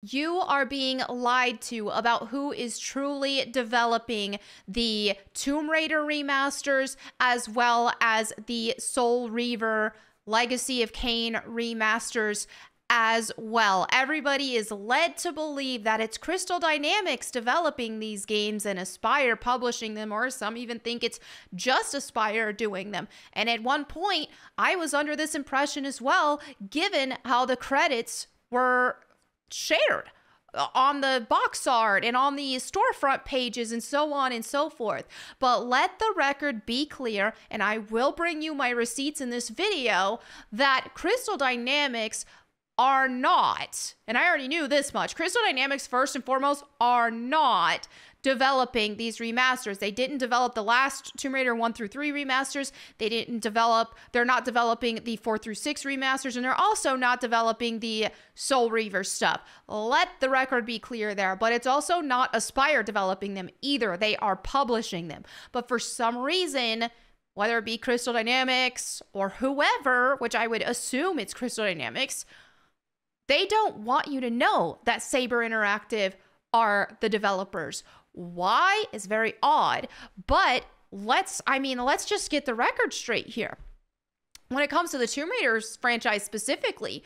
You are being lied to about who is truly developing the Tomb Raider remasters as well as the Soul Reaver Legacy of Kain remasters as well. Everybody is led to believe that it's Crystal Dynamics developing these games and Aspyr publishing them, or some even think it's just Aspyr doing them. And at one point, I was under this impression as well, given how the credits were shared uh, on the box art and on the storefront pages and so on and so forth. But let the record be clear, and I will bring you my receipts in this video, that Crystal Dynamics are not, and I already knew this much, Crystal Dynamics, first and foremost, are not developing these remasters. They didn't develop the last Tomb Raider 1 through 3 remasters. They didn't develop, they're not developing the 4 through 6 remasters, and they're also not developing the Soul Reaver stuff. Let the record be clear there. But it's also not Aspyr developing them either. They are publishing them. But for some reason, whether it be Crystal Dynamics or whoever, which I would assume it's Crystal Dynamics, they don't want you to know that Saber Interactive are the developers why is very odd, but let's, I mean, let's just get the record straight here. When it comes to the Tomb Raiders franchise specifically,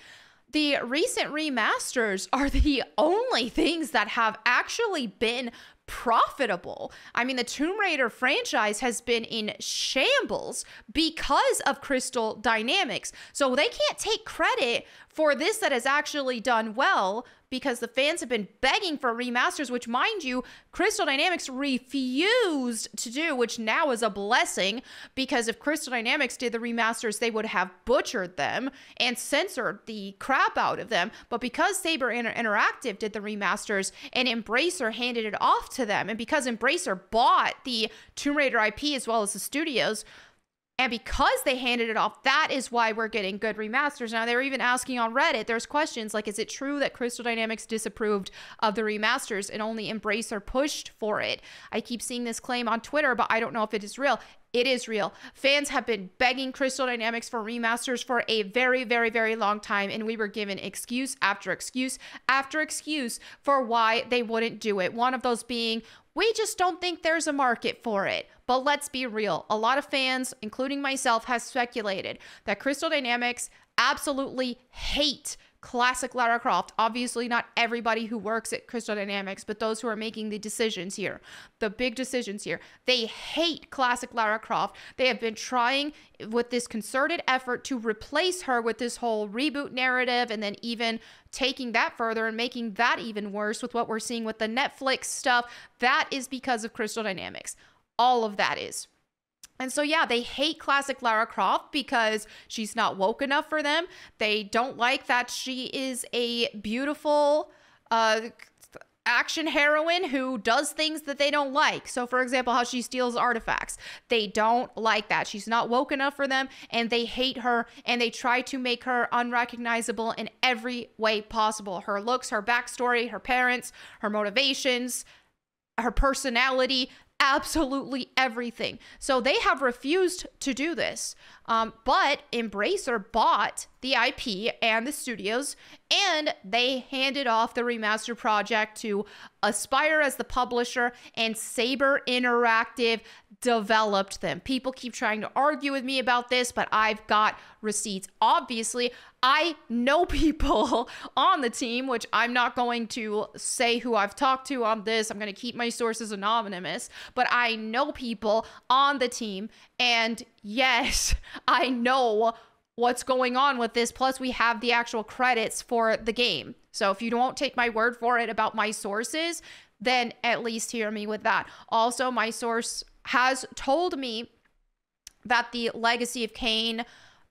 the recent remasters are the only things that have actually been profitable. I mean, the Tomb Raider franchise has been in shambles because of Crystal Dynamics. So they can't take credit for this that has actually done well because the fans have been begging for remasters, which, mind you, Crystal Dynamics refused to do, which now is a blessing because if Crystal Dynamics did the remasters, they would have butchered them and censored the crap out of them. But because Saber Inter- Interactive did the remasters and Embracer handed it off to them, and because Embracer bought the Tomb Raider IP as well as the studios, and because they handed it off, that is why we're getting good remasters. Now, they were even asking on Reddit, there's questions like, is it true that Crystal Dynamics disapproved of the remasters and only Embracer pushed for it? I keep seeing this claim on Twitter, but I don't know if it is real. It is real. Fans have been begging Crystal Dynamics for remasters for a very, very, very long time, and we were given excuse after excuse after excuse for why they wouldn't do it. One of those being, we just don't think there's a market for it. But let's be real. A lot of fans, including myself, has speculated that Crystal Dynamics absolutely hate classic Lara Croft. Obviously, not everybody who works at Crystal Dynamics, but those who are making the decisions here, the big decisions here, they hate classic Lara Croft. They have been trying with this concerted effort to replace her with this whole reboot narrative and then even taking that further and making that even worse with what we're seeing with the Netflix stuff. That is because of Crystal Dynamics. All of that is. And so, yeah, they hate classic Lara Croft because she's not woke enough for them. They don't like that she is a beautiful, uh, action heroine who does things that they don't like. So, for example, how she steals artifacts. They don't like that. She's not woke enough for them and they hate her and they try to make her unrecognizable in every way possible. Her looks, her backstory, her parents, her motivations, her personality absolutely everything. So they have refused to do this. Um, but Embracer bought the IP and the studios, and they handed off the remaster project to Aspyr as the publisher, and Saber Interactive developed them. People keep trying to argue with me about this, but I've got receipts. Obviously, I know people on the team, which I'm not going to say who I've talked to on this. I'm going to keep my sources anonymous, but I know people on the team, and yes, I know what's going on with this. Plus, we have the actual credits for the game. So if you don't take my word for it about my sources, then at least hear me with that. Also, my source has told me that the Legacy of Kain,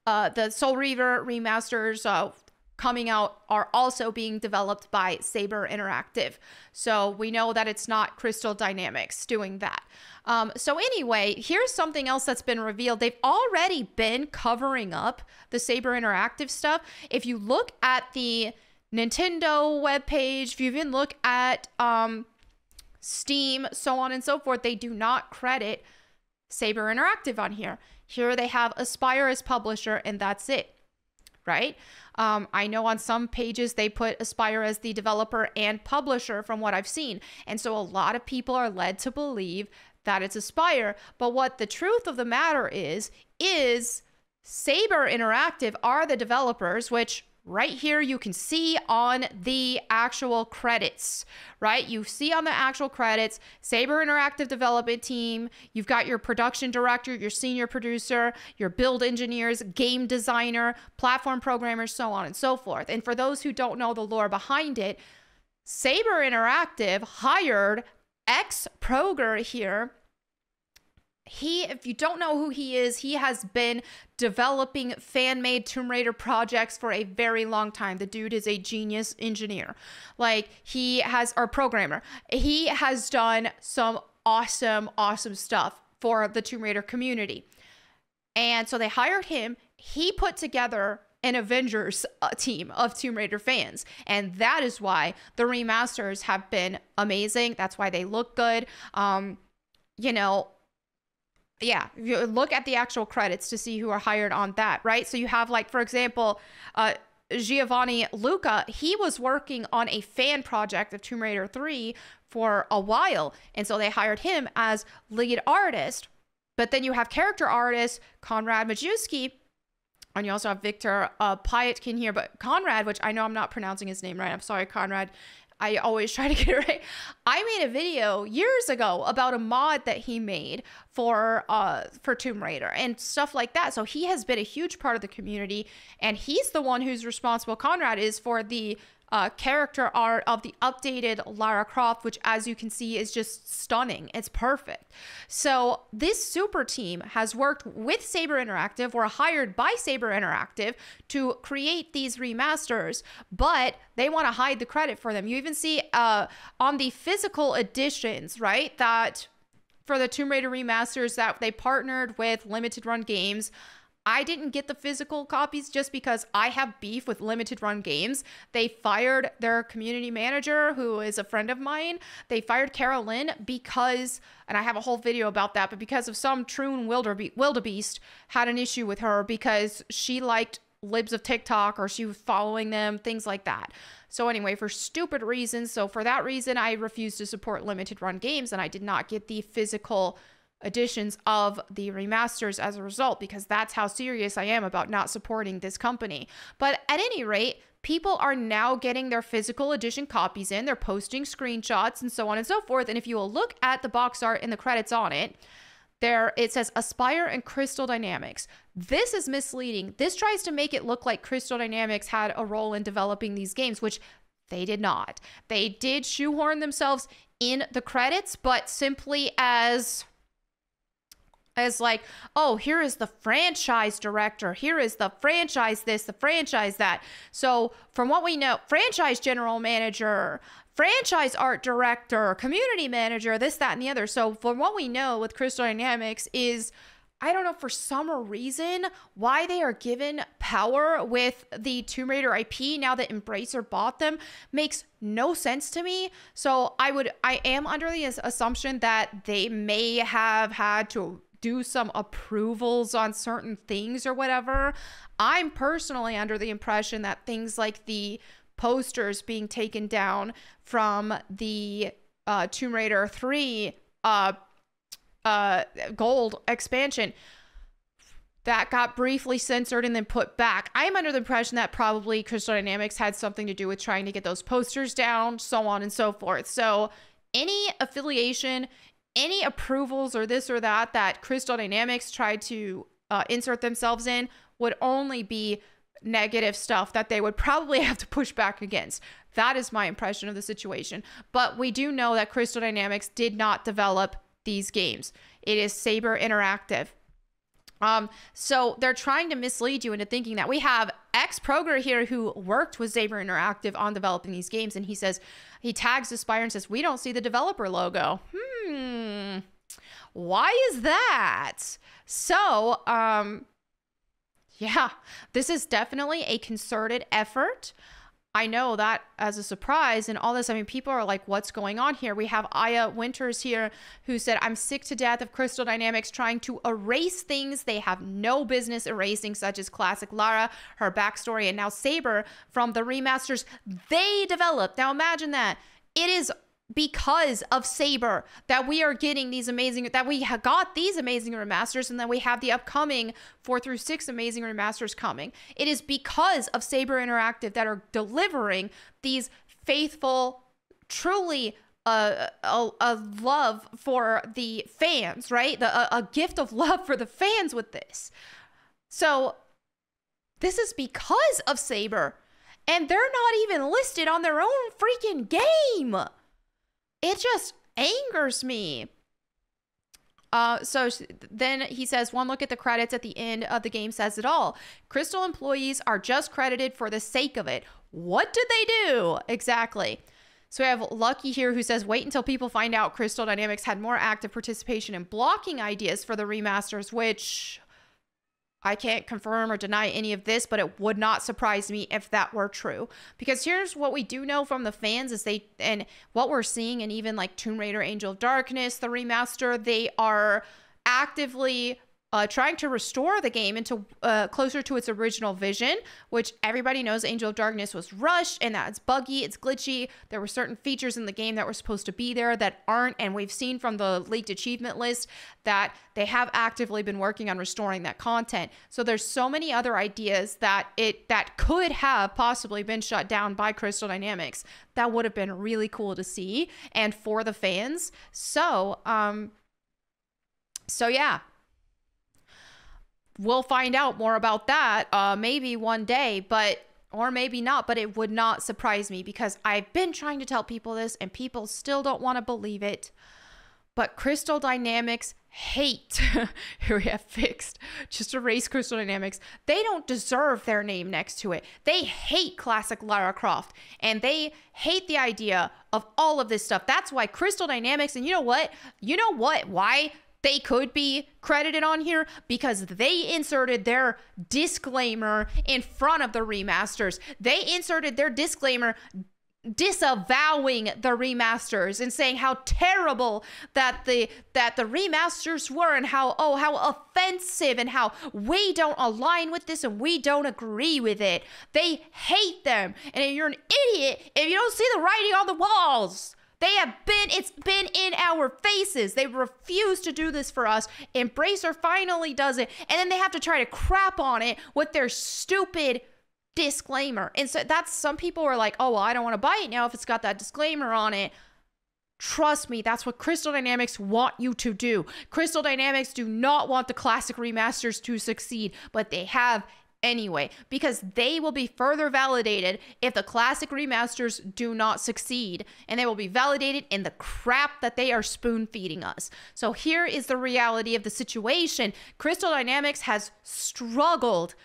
uh, the Soul Reaver remasters, uh, coming out are also being developed by Saber Interactive. So we know that it's not Crystal Dynamics doing that. Um, so, anyway, here's something else that's been revealed. They've already been covering up the Saber Interactive stuff. If you look at the Nintendo webpage, if you even look at um, Steam, so on and so forth, they do not credit Saber Interactive on here. Here they have Aspyr as publisher, and that's it. Right? Um, I know on some pages they put Aspyr as the developer and publisher from what I've seen. And so a lot of people are led to believe that it's Aspyr. But what the truth of the matter is, is Saber Interactive are the developers, which right here you can see on the actual credits right? You see on the actual credits saber interactive development team you've got your production director your senior producer your build engineers game designer platform programmers so on and so forth. And for those who don't know the lore behind it saber interactive hired ex Progrer here he, if you don't know who he is, he has been developing fan made Tomb Raider projects for a very long time. The dude is a genius engineer. Like, he has, or programmer, he has done some awesome, awesome stuff for the Tomb Raider community. And so they hired him. He put together an Avengers uh, team of Tomb Raider fans. And that is why the remasters have been amazing. That's why they look good. Um, you know, yeah, you look at the actual credits to see who are hired on that, right? So you have like, for example, uh, Giovanni Luca, he was working on a fan project of Tomb Raider 3 for a while. And so they hired him as lead artist. But then you have character artist Konrad Majewski. And you also have Victor uh, Pyatkin here. But Conrad, which I know I'm not pronouncing his name right. I'm sorry, Conrad. I always try to get it right. I made a video years ago about a mod that he made for uh for Tomb Raider and stuff like that. So he has been a huge part of the community and he's the one who's responsible Conrad is for the uh, character art of the updated Lara Croft, which, as you can see, is just stunning. It's perfect. So, this super team has worked with Saber Interactive, were hired by Saber Interactive to create these remasters, but they want to hide the credit for them. You even see uh, on the physical editions, right, that for the Tomb Raider remasters that they partnered with Limited Run Games. I didn't get the physical copies just because I have beef with limited run games. They fired their community manager, who is a friend of mine. They fired Carolyn because, and I have a whole video about that, but because of some troon wildebeest had an issue with her because she liked libs of TikTok or she was following them, things like that. So, anyway, for stupid reasons. So, for that reason, I refused to support limited run games and I did not get the physical editions of the remasters as a result because that's how serious I am about not supporting this company. But at any rate, people are now getting their physical edition copies in, they're posting screenshots and so on and so forth. And if you will look at the box art and the credits on it, there it says Aspyr and Crystal Dynamics. This is misleading. This tries to make it look like Crystal Dynamics had a role in developing these games, which they did not. They did shoehorn themselves in the credits, but simply as like, oh, here is the franchise director, here is the franchise this, the franchise that. So, from what we know, franchise general manager, franchise art director, community manager, this, that, and the other. So, from what we know with Crystal Dynamics, is I don't know for some reason why they are given power with the Tomb Raider IP now that Embracer bought them makes no sense to me. So I would I am under the assumption that they may have had to do some approvals on certain things or whatever. I'm personally under the impression that things like the posters being taken down from the uh, Tomb Raider 3 uh, uh, gold expansion that got briefly censored and then put back. I'm under the impression that probably Crystal Dynamics had something to do with trying to get those posters down, so on and so forth. So, any affiliation, any approvals or this or that that Crystal Dynamics tried to uh, insert themselves in would only be negative stuff that they would probably have to push back against. That is my impression of the situation. But we do know that Crystal Dynamics did not develop these games. It is Saber Interactive. Um, so they're trying to mislead you into thinking that we have XProger here who worked with Saber Interactive on developing these games, and he says he tags Aspyr and says, "We don't see the developer logo." Hmm, why is that? So, um, yeah, this is definitely a concerted effort. I know that as a surprise and all this. I mean, people are like, what's going on here? We have Aya Winters here who said, I'm sick to death of Crystal Dynamics trying to erase things they have no business erasing, such as classic Lara, her backstory, and now Saber from the remasters they developed. Now imagine that. It is because of Saber that we are getting these amazing that we have got these amazing remasters and then we have the upcoming 4 through 6 amazing remasters coming. It is because of Saber Interactive that are delivering these faithful truly a, a, a love for the fans, right? The, a, a gift of love for the fans with this. So this is because of Saber. And they're not even listed on their own freaking game it just angers me. Uh, so then he says, one look at the credits at the end of the game says it all. Crystal employees are just credited for the sake of it. What did they do? Exactly. So we have Lucky here who says, wait until people find out Crystal Dynamics had more active participation in blocking ideas for the remasters, which I can't confirm or deny any of this, but it would not surprise me if that were true. Because here's what we do know from the fans is they and what we're seeing and even like Tomb Raider Angel of Darkness, the remaster, they are actively uh, trying to restore the game into uh, closer to its original vision, which everybody knows Angel of Darkness was rushed and that it's buggy, it's glitchy. There were certain features in the game that were supposed to be there that aren't, and we've seen from the leaked achievement list that they have actively been working on restoring that content. So there's so many other ideas that it that could have possibly been shut down by Crystal Dynamics. That would have been really cool to see and for the fans. So, um so yeah, we'll find out more about that uh, maybe one day, but or maybe not, but it would not surprise me because I've been trying to tell people this and people still don't want to believe it. But Crystal Dynamics hate here we have fixed just erase crystal dynamics. They don't deserve their name next to it. They hate classic lara croft and they hate the idea of all of this stuff. That's why crystal dynamics and you know what? You know what? Why they could be credited on here because they inserted their disclaimer in front of the remasters. They inserted their disclaimer disavowing the remasters and saying how terrible that the that the remasters were and how oh how offensive and how we don't align with this and we don't agree with it. They hate them. And you're an idiot if you don't see the writing on the walls. They have been, it's been in our faces. They refuse to do this for us. Embracer finally does it. And then they have to try to crap on it with their stupid disclaimer. And so that's some people are like, oh, well, I don't want to buy it now if it's got that disclaimer on it. Trust me, that's what Crystal Dynamics want you to do. Crystal Dynamics do not want the classic remasters to succeed, but they have anyway because they will be further validated if the classic remasters do not succeed and they will be validated in the crap that they are spoon feeding us. So here is the reality of the situation. Crystal Dynamics has struggled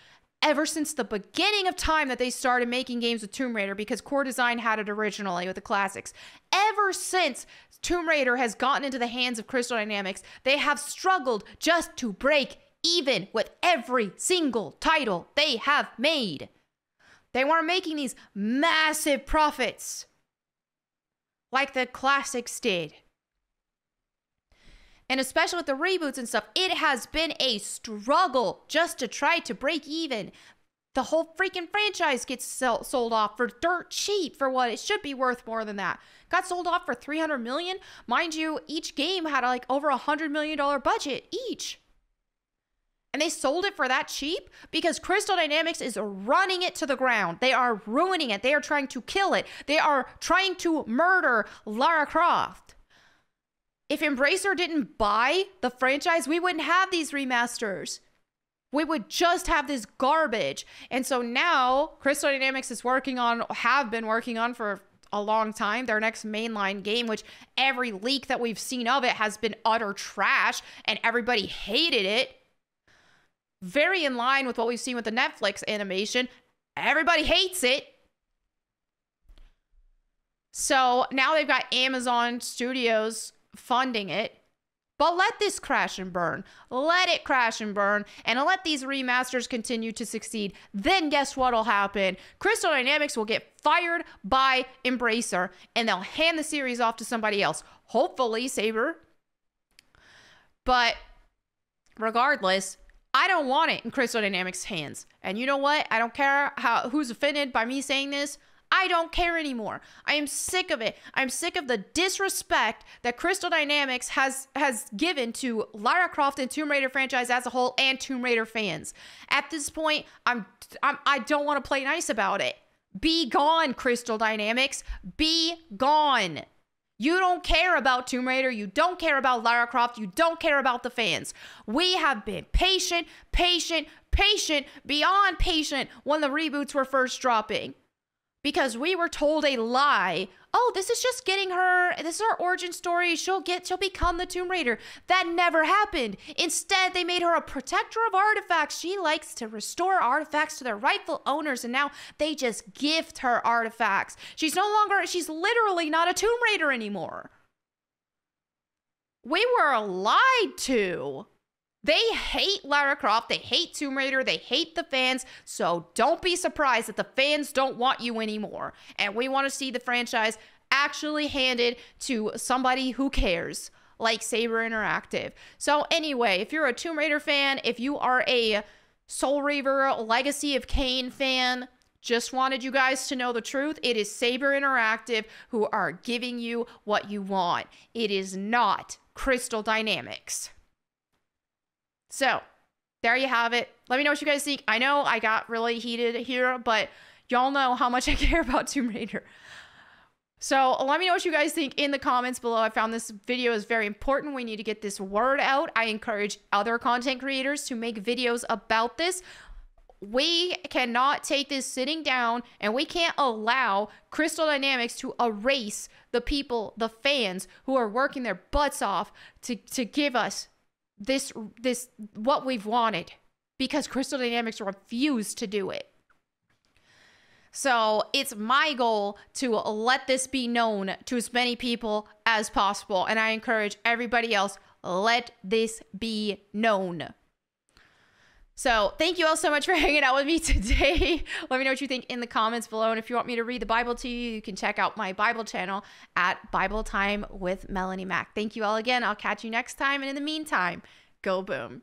ever since the beginning of time that they started making games with Tomb Raider because Core Design had it originally with the classics. Ever since Tomb Raider has gotten into the hands of Crystal Dynamics, they have struggled just to break even with every single title they have made. They weren't making these massive profits like the classics did. And especially with the reboots and stuff, it has been a struggle just to try to break even. The whole freaking franchise gets sell- sold off for dirt cheap for what it should be worth more than that. Got sold off for 300 million. Mind you, each game had like over a 100 million dollar budget each. And they sold it for that cheap because Crystal Dynamics is running it to the ground. They are ruining it. They are trying to kill it. They are trying to murder Lara Croft. If Embracer didn't buy the franchise, we wouldn't have these remasters. We would just have this garbage. And so now Crystal Dynamics is working on, have been working on for a long time, their next mainline game, which every leak that we've seen of it has been utter trash and everybody hated it very in line with what we've seen with the Netflix animation. Everybody hates it. So now they've got Amazon Studios funding it. But let this crash and burn. Let it crash and burn and let these remasters continue to succeed. Then guess what'll happen? Crystal Dynamics will get fired by Embracer and they'll hand the series off to somebody else. Hopefully, Saber. But regardless, I don't want it in Crystal Dynamics' hands. And you know what? I don't care how who's offended by me saying this. I don't care anymore. I am sick of it. I'm sick of the disrespect that Crystal Dynamics has has given to Lara Croft and Tomb Raider franchise as a whole and Tomb Raider fans. At this point, I'm, I'm I don't want to play nice about it. Be gone, Crystal Dynamics. Be gone. You don't care about Tomb Raider. You don't care about Lara Croft. You don't care about the fans. We have been patient, patient, patient, beyond patient when the reboots were first dropping because we were told a lie. Oh, this is just getting her, this is her origin story. She'll get, she'll become the Tomb Raider. That never happened. Instead, they made her a protector of artifacts. She likes to restore artifacts to their rightful owners, and now they just gift her artifacts. She's no longer, she's literally not a Tomb Raider anymore. We were lied to. They hate Lara Croft, they hate Tomb Raider, they hate the fans. So don't be surprised that the fans don't want you anymore. And we want to see the franchise actually handed to somebody who cares, like Saber Interactive. So, anyway, if you're a Tomb Raider fan, if you are a Soul Reaver Legacy of Kain fan, just wanted you guys to know the truth. It is Saber Interactive who are giving you what you want. It is not Crystal Dynamics. So there you have it. Let me know what you guys think. I know I got really heated here, but y'all know how much I care about Tomb Raider. So let me know what you guys think in the comments below. I found this video is very important. We need to get this word out. I encourage other content creators to make videos about this. We cannot take this sitting down and we can't allow Crystal Dynamics to erase the people, the fans who are working their butts off to, to give us this this what we've wanted because Crystal Dynamics refused to do it. So it's my goal to let this be known to as many people as possible. And I encourage everybody else, let this be known. So, thank you all so much for hanging out with me today. Let me know what you think in the comments below. And if you want me to read the Bible to you, you can check out my Bible channel at Bible Time with Melonie Mac. Thank you all again. I'll catch you next time. And in the meantime, go boom.